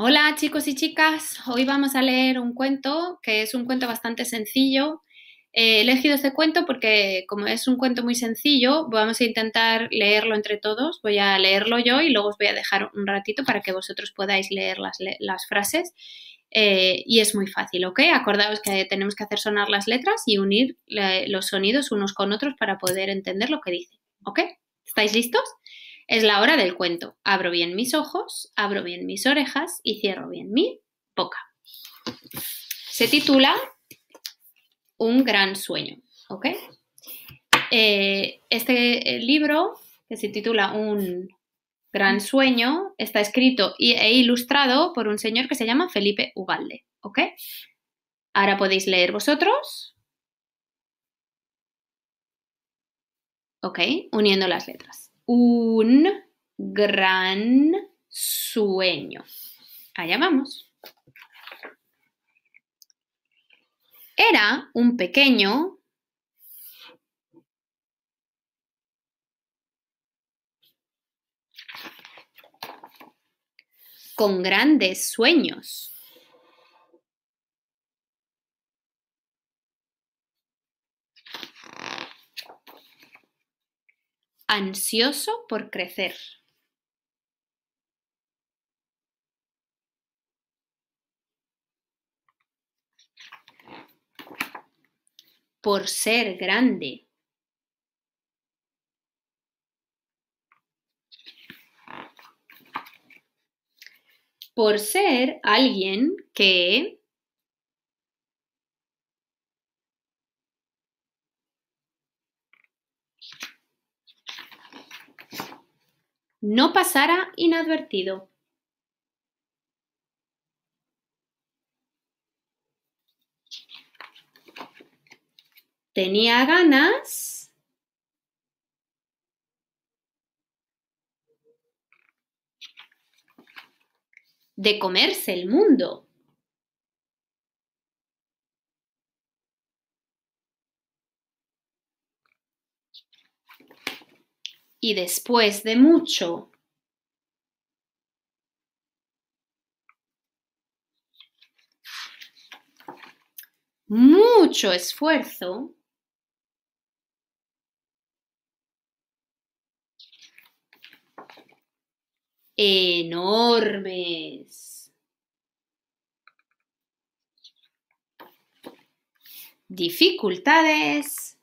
Hola chicos y chicas, hoy vamos a leer un cuento que es un cuento bastante sencillo. he elegido este cuento porque como es un cuento muy sencillo, vamos a intentar leerlo entre todos. Voy a leerlo yo y luego os voy a dejar un ratito para que vosotros podáis leer las, las frases. Eh, y es muy fácil, ¿ok? Acordaos que tenemos que hacer sonar las letras y unir los sonidos unos con otros para poder entender lo que dice, ¿ok? ¿Estáis listos? Es la hora del cuento. Abro bien mis ojos, abro bien mis orejas y cierro bien mi boca. Se titula Un gran sueño. ¿Ok? Eh, este libro, que se titula Un gran sueño, está escrito e ilustrado por un señor que se llama Felipe Ugalde. ¿Ok? Ahora podéis leer vosotros. ¿Ok? Uniendo las letras un gran sueño. Allá vamos. Era un pequeño con grandes sueños. Ansioso por crecer. Por ser grande. Por ser alguien que no pasara inadvertido. Tenía ganas de comerse el mundo. Y después de mucho. Mucho esfuerzo, enormes. Dificultades,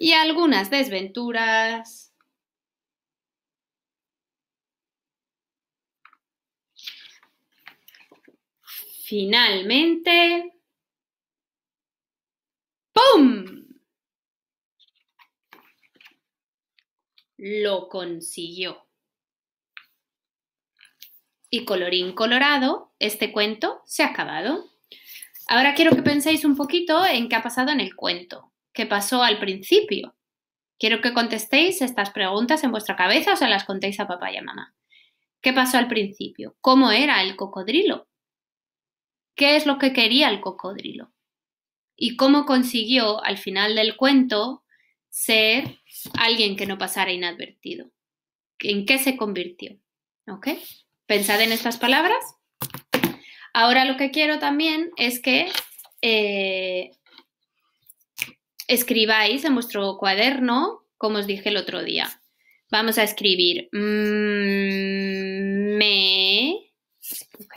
y algunas desventuras. Finalmente, ¡pum! Lo consiguió. Y colorín colorado, este cuento se ha acabado. Ahora quiero que penséis un poquito en qué ha pasado en el cuento. ¿Qué pasó al principio? Quiero que contestéis estas preguntas en vuestra cabeza o se las contéis a papá y a mamá. ¿Qué pasó al principio? ¿Cómo era el cocodrilo? ¿Qué es lo que quería el cocodrilo? ¿Y cómo consiguió al final del cuento ser alguien que no pasara inadvertido? ¿En qué se convirtió? ¿Ok? Pensad en estas palabras. Ahora lo que quiero también es que eh, escribáis en vuestro cuaderno, como os dije el otro día. Vamos a escribir mm, me, ok,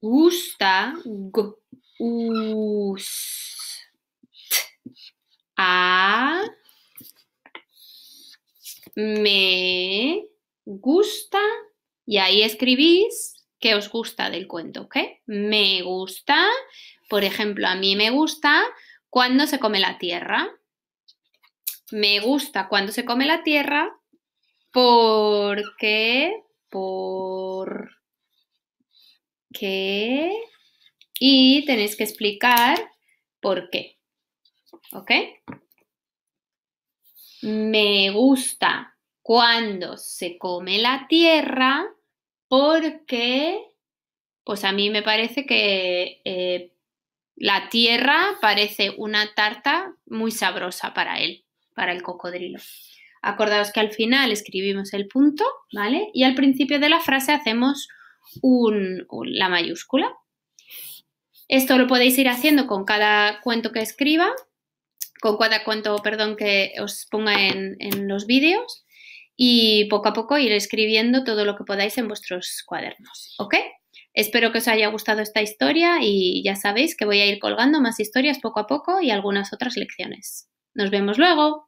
gusta, me gusta, y ahí escribís qué os gusta del cuento, ¿ok? Me gusta por ejemplo, a mí me gusta cuando se come la tierra. Me gusta cuando se come la tierra porque, por qué y tenéis que explicar por qué. ¿Ok? Me gusta cuando se come la tierra porque, pues a mí me parece que eh, La tierra parece una tarta muy sabrosa para él, para el cocodrilo. Acordaos que al final escribimos el punto, ¿vale? Y al principio de la frase hacemos la mayúscula. Esto lo podéis ir haciendo con cada cuento que escriba, con cada cuento, perdón, que os ponga en, en los vídeos y poco a poco ir escribiendo todo lo que podáis en vuestros cuadernos, ¿ok? Espero que os haya gustado esta historia y ya sabéis que voy a ir colgando más historias poco a poco y algunas otras lecciones. Nos vemos luego.